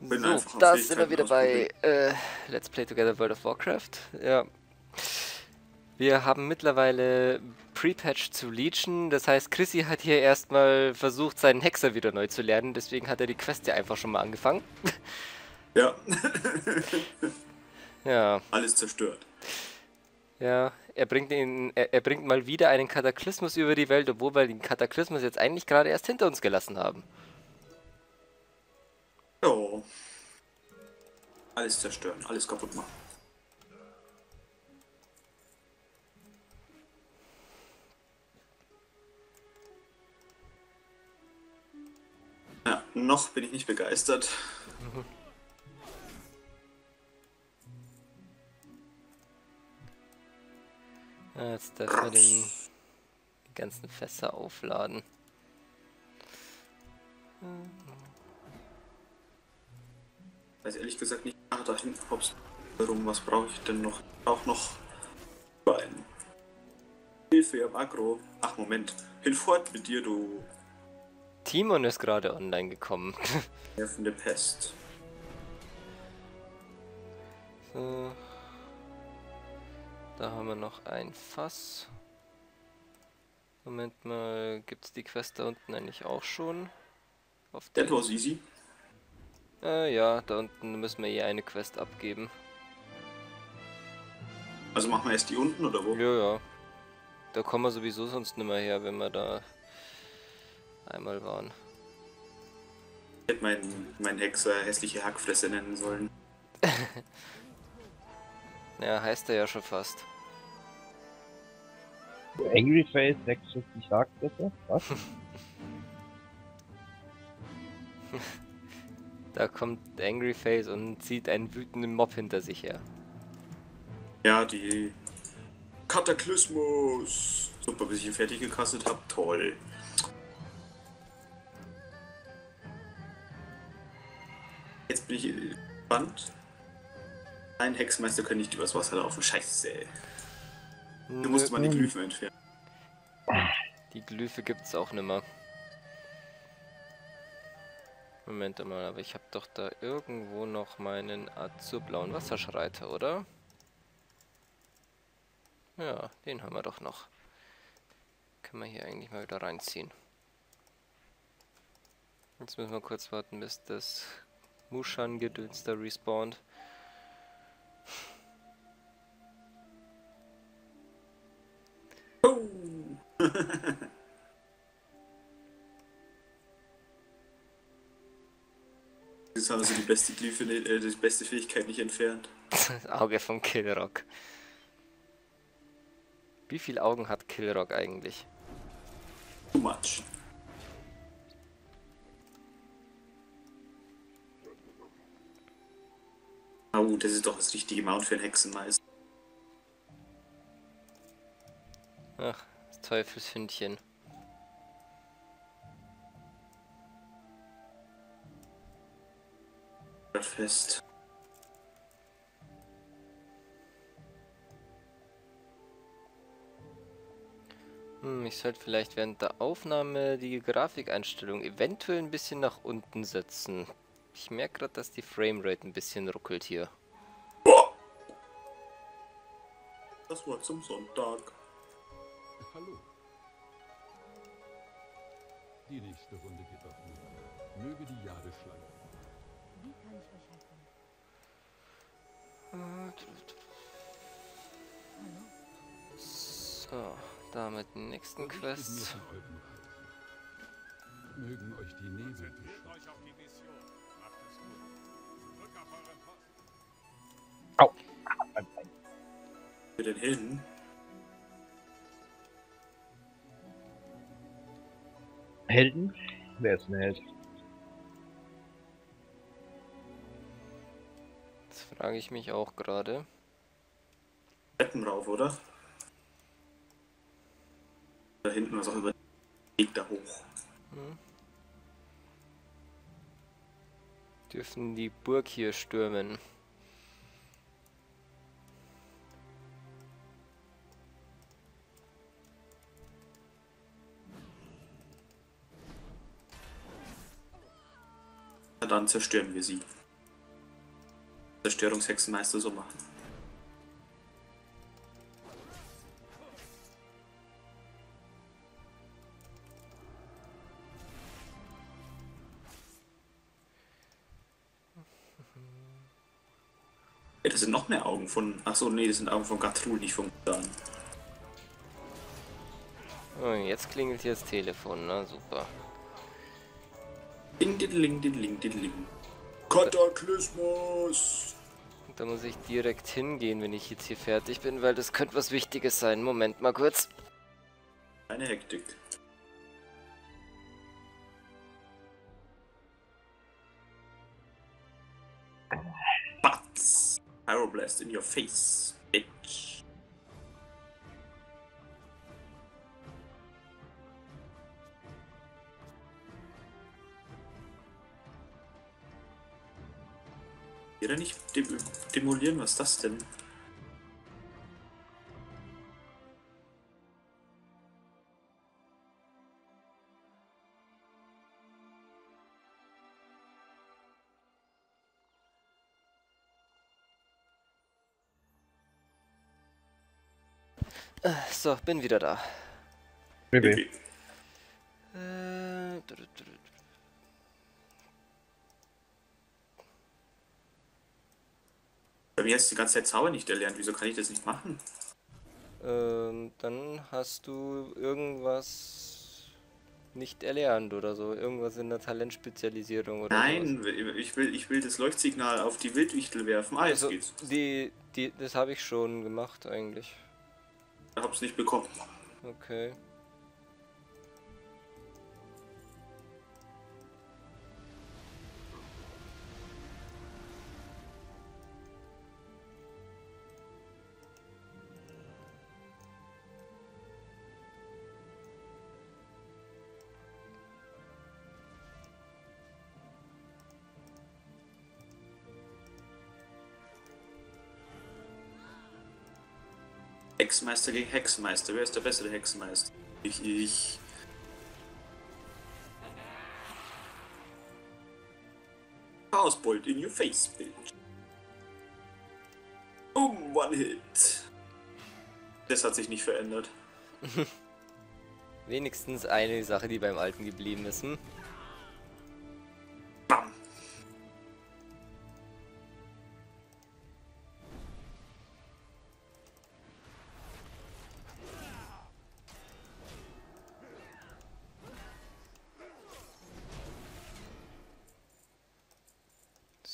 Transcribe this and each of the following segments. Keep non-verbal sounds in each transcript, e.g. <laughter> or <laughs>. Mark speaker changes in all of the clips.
Speaker 1: Bin
Speaker 2: So,
Speaker 1: einfach
Speaker 2: da sind wir wieder bei äh, Let's Play Together World of Warcraft. Ja. Wir haben mittlerweile Pre-Patch zu Legion, das heißt, Chrissy hat hier erstmal versucht, seinen Hexer wieder neu zu lernen, deswegen hat er die Quest ja einfach schon mal angefangen.
Speaker 1: Ja, <laughs>
Speaker 2: Ja,
Speaker 1: alles zerstört.
Speaker 2: ja, er bringt, ihn, er, er bringt mal wieder einen Kataklysmus über die Welt, obwohl wir den Kataklysmus jetzt eigentlich gerade erst hinter uns gelassen haben.
Speaker 1: Ja. Alles zerstören, alles kaputt machen. Ja, noch bin ich nicht begeistert.
Speaker 2: Ja, jetzt dürfen wir den, die ganzen Fässer aufladen.
Speaker 1: Weiß ehrlich gesagt nicht ah, da hinten, ob's warum, was brauche ich denn noch? Auch noch ein. Hilfe am Agro. Ach Moment, hilf fort mit dir, du
Speaker 2: Timon ist gerade online gekommen. <laughs>
Speaker 1: nervende Pest.
Speaker 2: So. Da haben wir noch ein Fass. Moment mal, gibt's die Quest da unten eigentlich auch schon? Auf
Speaker 1: That was easy.
Speaker 2: Äh, ja, da unten müssen wir eh eine Quest abgeben.
Speaker 1: Also machen wir erst die unten oder wo?
Speaker 2: Ja, ja. Da kommen wir sowieso sonst nimmer her, wenn wir da einmal waren.
Speaker 1: Ich hätte meinen mein Hexer hässliche Hackfresse nennen sollen. <laughs>
Speaker 2: Ja, heißt er ja schon fast.
Speaker 3: Angry Face 46 sagt das ja? Was? <laughs>
Speaker 2: Da kommt Angry Face und zieht einen wütenden Mob hinter sich her.
Speaker 1: Ja, die Kataklysmus. Super, bis ich ihn fertig gekastet habe. Toll. Jetzt bin ich gespannt. Ein Hexenmeister kann nicht übers Wasser laufen. Scheiße. Du musst mal die Glyphen entfernen.
Speaker 2: Die Glyphe gibt's auch nimmer. Moment mal, aber ich habe doch da irgendwo noch meinen azurblauen Wasserschreiter, oder? Ja, den haben wir doch noch. Können wir hier eigentlich mal wieder reinziehen. Jetzt müssen wir kurz warten, bis das Mushan-Gedöns da respawnt.
Speaker 1: Jetzt haben sie die beste äh, die beste Fähigkeit nicht entfernt.
Speaker 2: Das <laughs> Auge von Killrock. Wie viele Augen hat Killrock eigentlich?
Speaker 1: Too much. Oh, das ist doch das richtige Mount für einen Hexenmeister.
Speaker 2: Ach, das Teufelshündchen.
Speaker 1: Fest.
Speaker 2: Hm, ich sollte vielleicht während der Aufnahme die Grafikeinstellung eventuell ein bisschen nach unten setzen. Ich merke gerade, dass die Framerate ein bisschen ruckelt hier.
Speaker 1: Boah. Das war zum Sonntag.
Speaker 4: Hallo. Die nächste Runde geht auf mich. Möge die Jahre schlangen.
Speaker 5: Wie kann ich euch helfen?
Speaker 2: So, damit die nächsten
Speaker 4: Reisen. Mögen euch die Nebel beschützen.
Speaker 6: euch auf die Mission. Macht es gut. Drück auf euren Posten.
Speaker 3: Au.
Speaker 1: Für den Helden.
Speaker 3: Helden? Wer ist ein Held?
Speaker 2: Frage ich mich auch gerade.
Speaker 1: Betten rauf, oder? Da hinten was auch über den Weg da hoch.
Speaker 2: Dürfen die Burg hier stürmen.
Speaker 1: Na dann zerstören wir sie. Zerstörungshexenmeister so machen. Ja, das sind noch mehr Augen von. Achso, nee, das sind Augen von Gatrul, nicht von Dan.
Speaker 2: Oh, jetzt klingelt hier das Telefon, na super.
Speaker 1: Ding, ding, ding, ding, ding, ding. Kataklysmus!
Speaker 2: Da muss ich direkt hingehen, wenn ich jetzt hier fertig bin, weil das könnte was Wichtiges sein. Moment mal kurz.
Speaker 1: Eine Hektik. Batz! Pyroblast in your face, bitch. Wieder nicht dem demolieren, was ist das denn?
Speaker 2: So, bin wieder da.
Speaker 3: BB.
Speaker 2: Äh,
Speaker 1: Bei mir hast du die ganze Zeit Zauber nicht erlernt, wieso kann ich das nicht machen?
Speaker 2: Ähm, dann hast du irgendwas nicht erlernt oder so. Irgendwas in der Talentspezialisierung oder
Speaker 1: Nein, ich will, ich will das Leuchtsignal auf die Wildwichtel werfen. Ah, jetzt
Speaker 2: Also,
Speaker 1: geht's.
Speaker 2: die, die, das habe ich schon gemacht eigentlich.
Speaker 1: Ich hab's nicht bekommen.
Speaker 2: Okay.
Speaker 1: Hexenmeister gegen Hexenmeister. Wer ist der bessere Hexenmeister? Ich, ich. Chaosbolt in your face, bitch. Um, one hit. Das hat sich nicht verändert. <laughs>
Speaker 2: Wenigstens eine Sache, die beim Alten geblieben ist. Hm?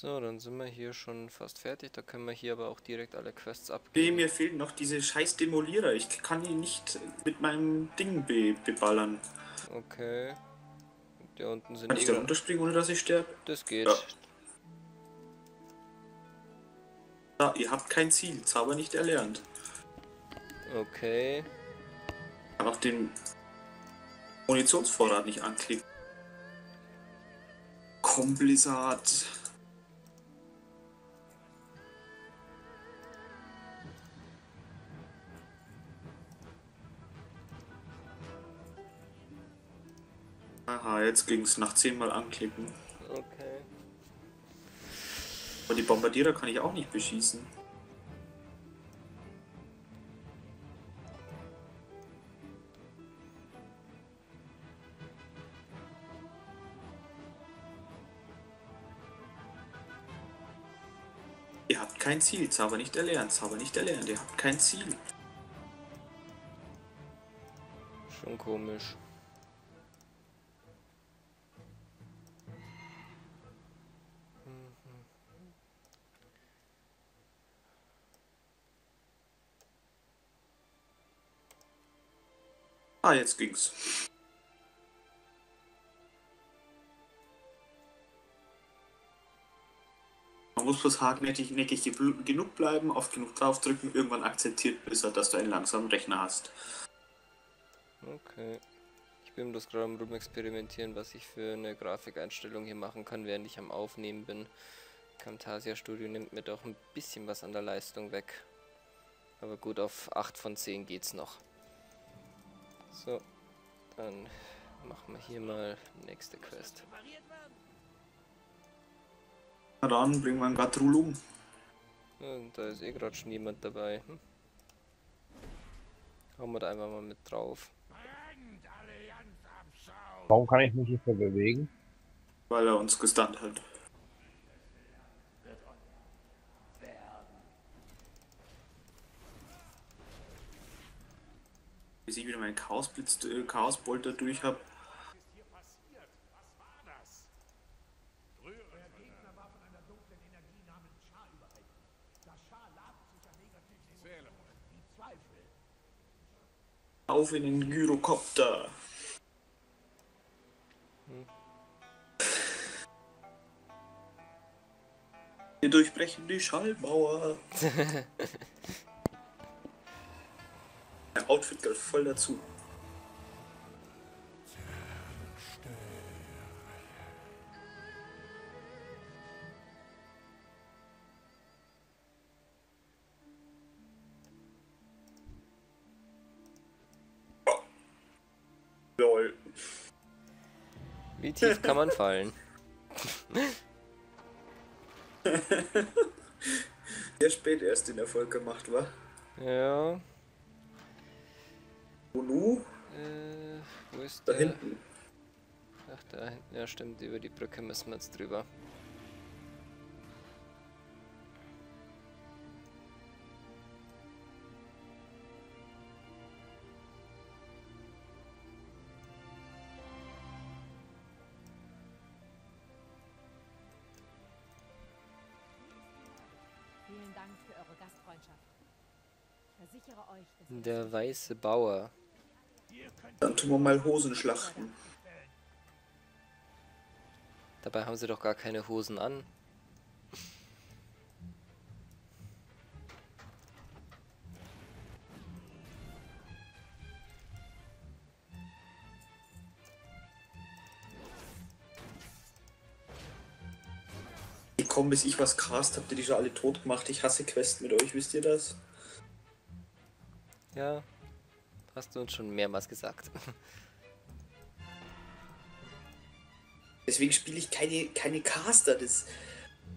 Speaker 2: So, dann sind wir hier schon fast fertig. Da können wir hier aber auch direkt alle Quests
Speaker 1: Nee,
Speaker 2: abgeben.
Speaker 1: mir fehlen noch diese scheiß Demolierer. Ich kann ihn nicht mit meinem Ding be beballern.
Speaker 2: Okay. Da unten sind
Speaker 1: Kann ich da runterspringen, ohne dass ich sterbe?
Speaker 2: Das geht.
Speaker 1: Ja. Ja, ihr habt kein Ziel. Zauber nicht erlernt.
Speaker 2: Okay.
Speaker 1: kann auch den Munitionsvorrat nicht anklicken. Komm, Blizzard. Jetzt ging's nach zehnmal anklicken.
Speaker 2: Okay.
Speaker 1: Aber die Bombardierer kann ich auch nicht beschießen. Ihr habt kein Ziel, Zauber nicht erlernt, Zauber nicht erlernt, ihr habt kein Ziel.
Speaker 2: Schon komisch.
Speaker 1: Ah, jetzt ging's. Man muss bloß hartnäckig genug bleiben, oft genug draufdrücken, irgendwann akzeptiert Blizzard, dass du einen langsamen Rechner hast.
Speaker 2: Okay. Ich bin bloß gerade am rumexperimentieren, was ich für eine Grafikeinstellung hier machen kann, während ich am Aufnehmen bin. Camtasia Studio nimmt mir doch ein bisschen was an der Leistung weg. Aber gut, auf 8 von 10 geht's noch. So, dann machen wir hier mal nächste Quest.
Speaker 1: Na dann bringen wir einen Gatrul um.
Speaker 2: Ja, da ist eh gerade schon jemand dabei. Hm? Hauen wir da einfach mal mit drauf.
Speaker 3: Warum kann ich mich nicht mehr bewegen?
Speaker 1: Weil er uns gestunt hat. Bis ich wieder meinen Chaosblitz, äh, Chaosbolter durch habe. Auf in den Gyrokopter. Wir durchbrechen die Schallmauer. <laughs> Mein Outfit gehört voll dazu. Lol.
Speaker 2: Wie tief kann man fallen? <laughs> <laughs>
Speaker 1: Sehr spät erst den Erfolg gemacht, war.
Speaker 2: Ja.
Speaker 1: Unu?
Speaker 2: Äh, wo ist
Speaker 1: Da
Speaker 2: der?
Speaker 1: hinten.
Speaker 2: Ach, da hinten. Ja, stimmt. Über die Brücke müssen wir jetzt drüber.
Speaker 5: Vielen Dank für eure Gastfreundschaft. Ich versichere euch,
Speaker 2: Der weiße Bauer.
Speaker 1: Dann tun wir mal Hosen schlachten.
Speaker 2: Dabei haben sie doch gar keine Hosen an.
Speaker 1: Ich komm, bis ich was cast, habt ihr die schon alle tot gemacht. Ich hasse Quest mit euch, wisst ihr das?
Speaker 2: Ja. Hast du uns schon mehrmals gesagt.
Speaker 1: Deswegen spiele ich keine, keine Caster. Das.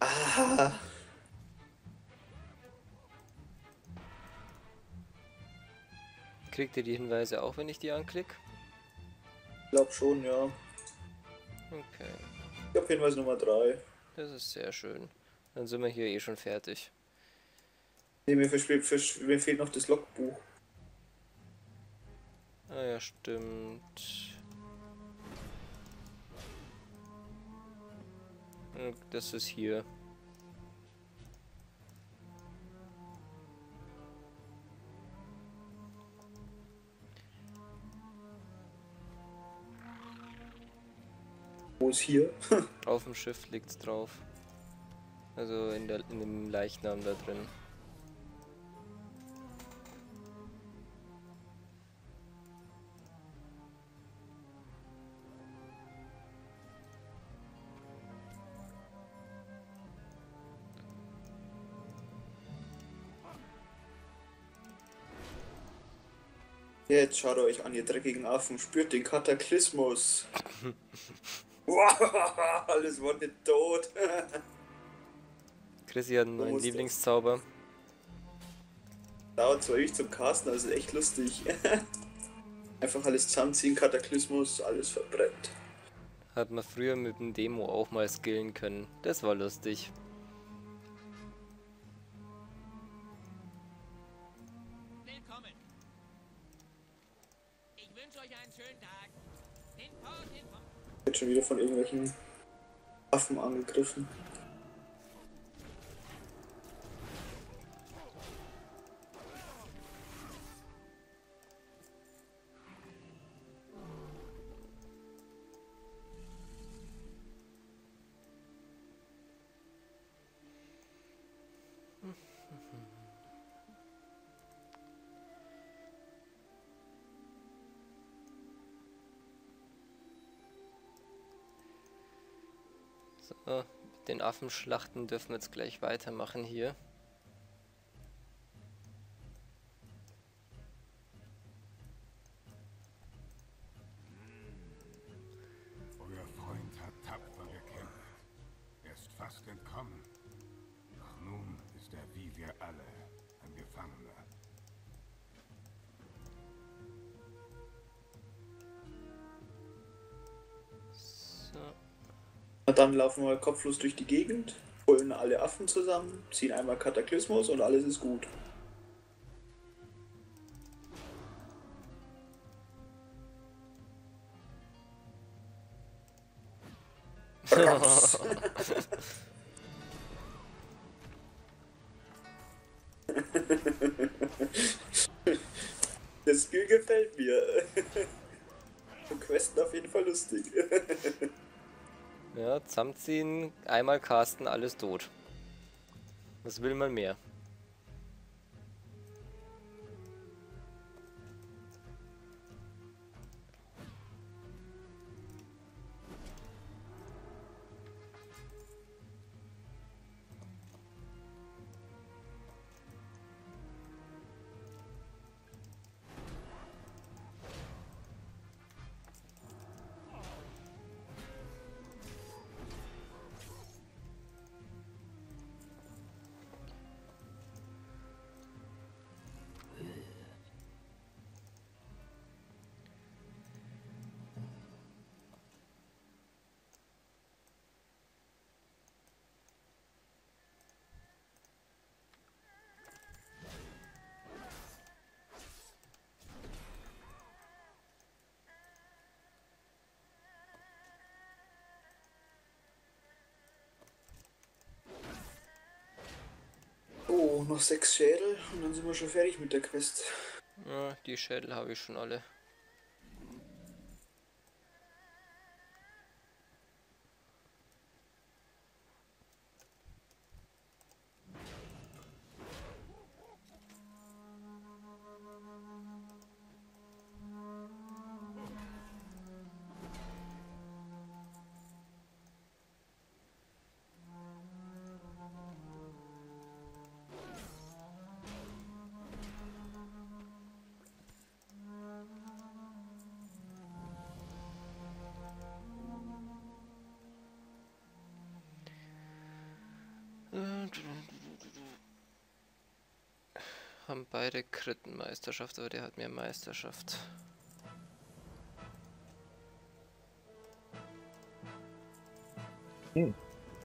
Speaker 1: Ah.
Speaker 2: Kriegt ihr die Hinweise auch, wenn ich die anklick?
Speaker 1: Ich glaub schon, ja.
Speaker 2: Okay.
Speaker 1: Ich hab Hinweis Nummer 3.
Speaker 2: Das ist sehr schön. Dann sind wir hier eh schon fertig.
Speaker 1: Nee, mir, mir fehlt noch das Logbuch.
Speaker 2: Ah ja, stimmt. Das ist hier.
Speaker 1: Wo ist hier? <laughs>
Speaker 2: Auf dem Schiff liegt's drauf. Also in, der, in dem Leichnam da drin.
Speaker 1: Jetzt schaut euch an, ihr dreckigen Affen. Spürt den Kataklysmus. <laughs> Wow, alles war nicht tot.
Speaker 2: Chrissy hat einen neuen. Lieblingszauber.
Speaker 1: Dauert zwar ich zum Casten, also echt lustig. <laughs> Einfach alles zusammenziehen, Kataklysmus, alles verbrennt.
Speaker 2: Hat man früher mit dem Demo auch mal skillen können. Das war lustig.
Speaker 1: Wird schon wieder von irgendwelchen Affen angegriffen.
Speaker 2: So, mit den Affenschlachten dürfen wir jetzt gleich weitermachen hier.
Speaker 7: Euer Freund hat tapfer gekämpft. Er ist fast entkommen. Doch nun ist er wie wir alle, ein Gefangener.
Speaker 1: Dann laufen wir kopflos durch die Gegend, holen alle Affen zusammen, ziehen einmal Kataklysmus und alles ist gut. Der Skill gefällt mir. Questen auf jeden Fall lustig.
Speaker 2: Ja, zusammenziehen, einmal casten, alles tot. Was will man mehr?
Speaker 1: Noch sechs Schädel und dann sind wir schon fertig mit der Quest.
Speaker 2: Ja, die Schädel habe ich schon alle. Haben beide Krittenmeisterschaft, aber der hat mehr Meisterschaft.
Speaker 3: Hm.